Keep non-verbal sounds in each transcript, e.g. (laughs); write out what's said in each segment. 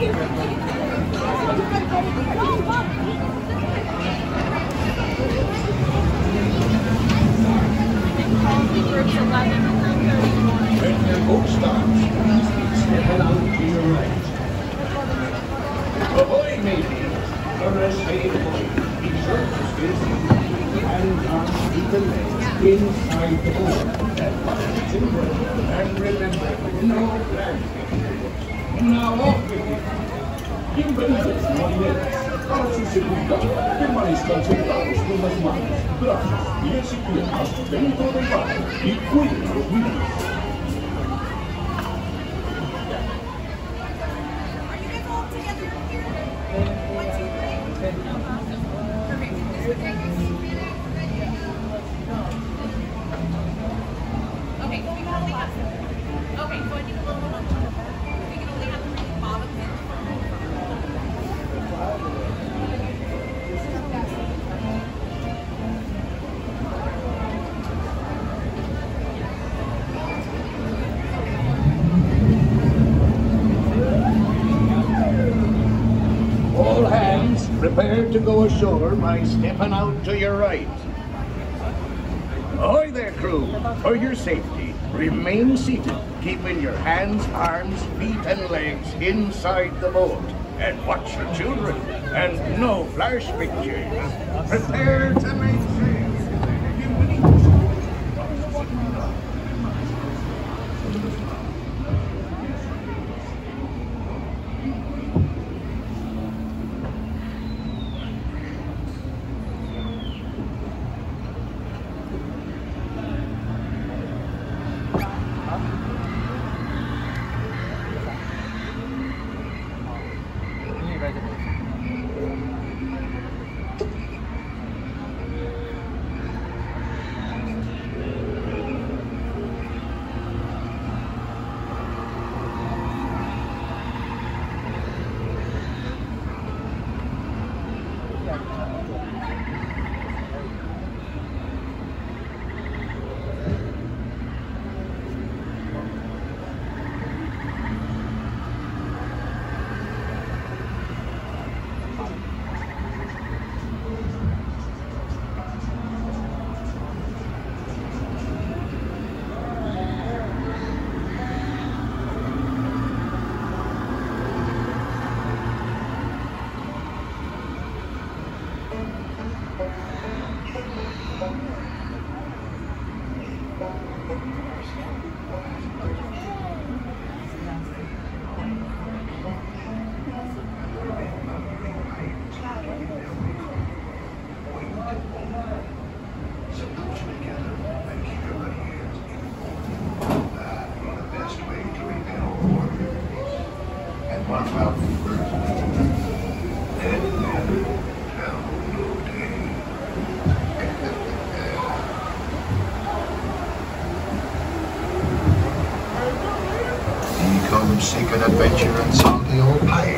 inside the boat. Starts, it's heaven out to your right. Avoid me a shape. And remember, no flash pictures. Now off with you. Bienvenidos, marineros. A su seguridad, permanezcan sentados con las manos, brazos, pies y piernas dentro del barco y cuiden a los niños. To go ashore by stepping out to your right. Ahoy there, crew. For your safety, remain seated, keeping your hands, arms, feet, and legs inside the boat. And watch your children. And no flash pictures. Prepare to make sail. Comes seeking adventure and salty old pirates.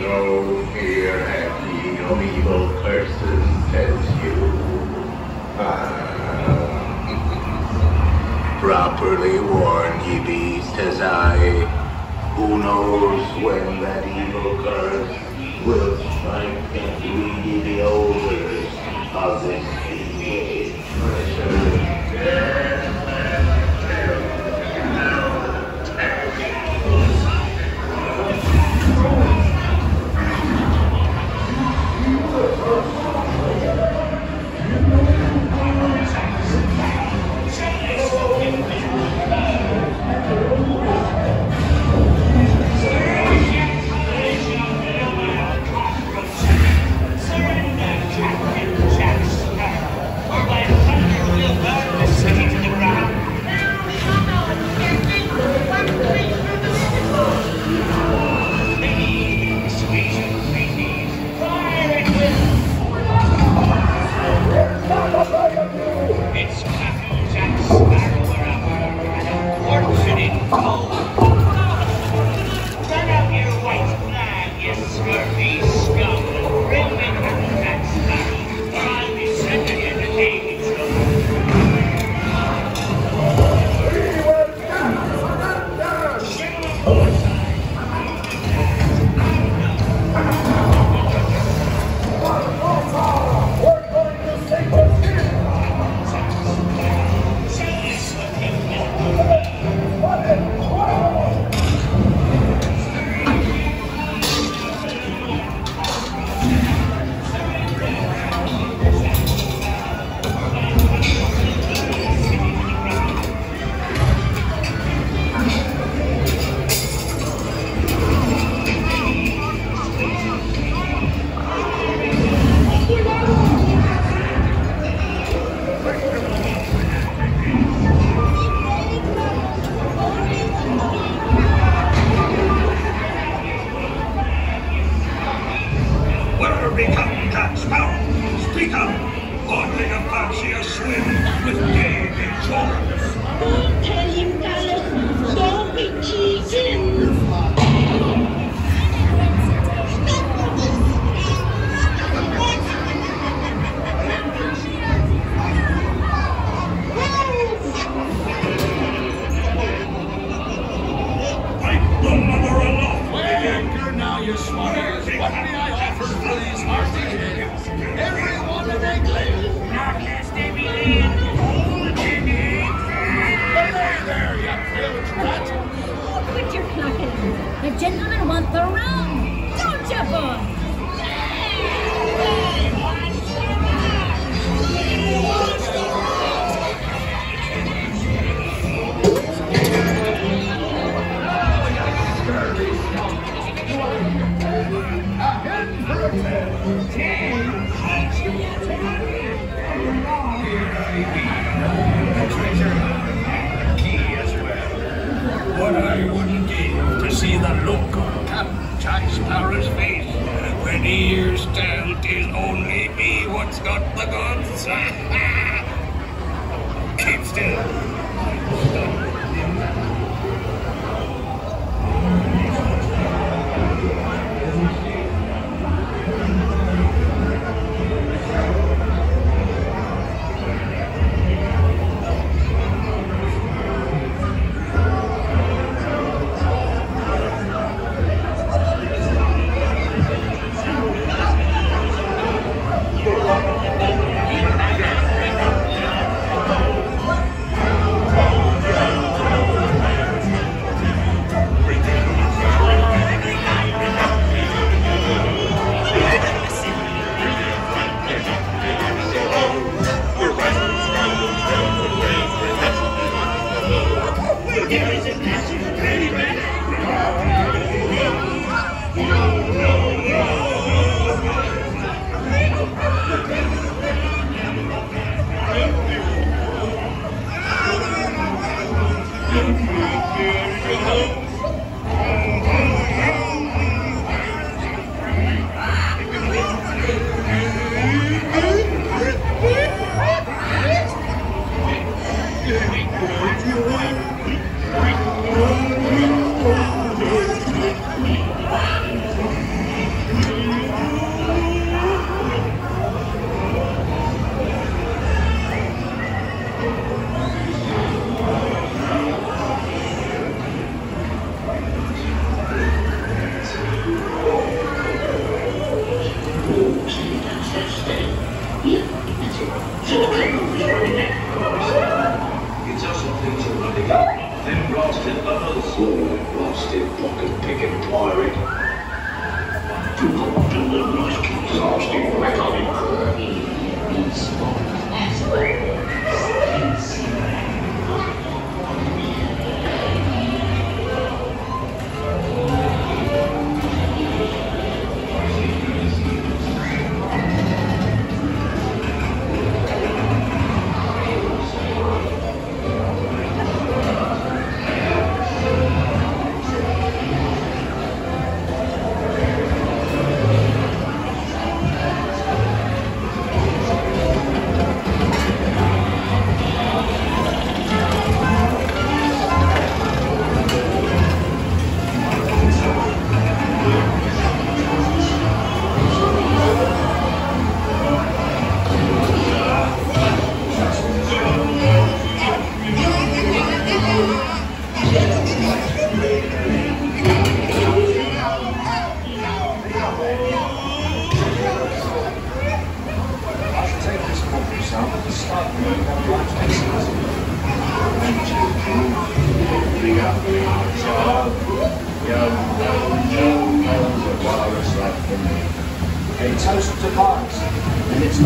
No fear have ye of evil curses, says you. Ah. Properly warned ye be, as I. Who knows when that evil curse and DVD videos or uh, (laughs) Keep still.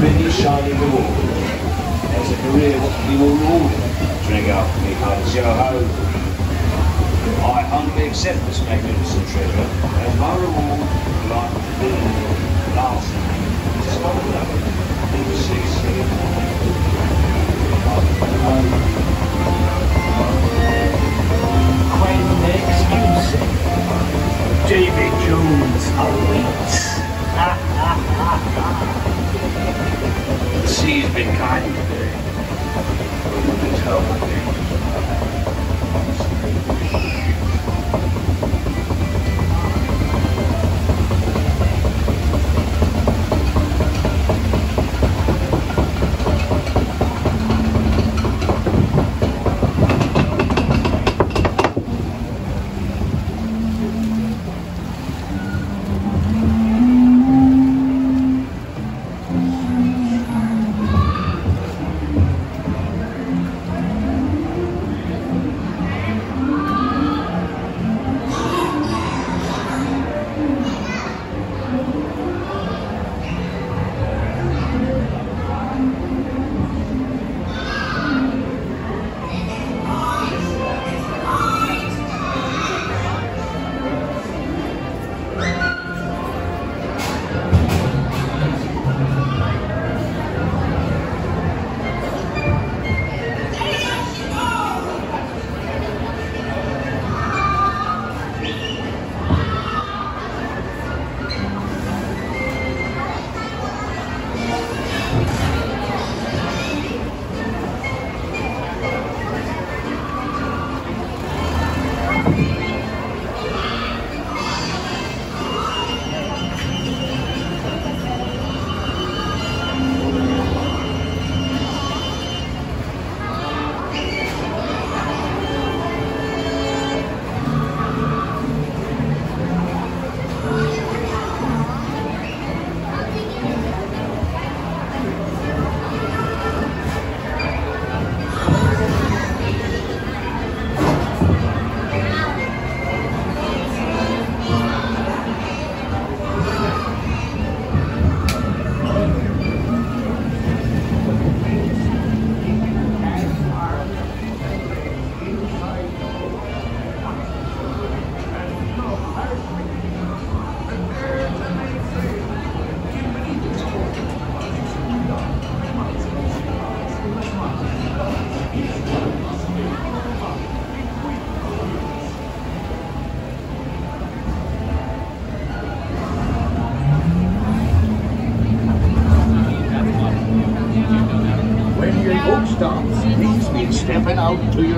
Many shining reward. There's a career what can be more rewarding. Drink up, me hugs, yo. I humbly accept this magnificent treasure as my reward for life lasting. Just one of them. Davy Jones awaits. The sea's been kind today. Out to your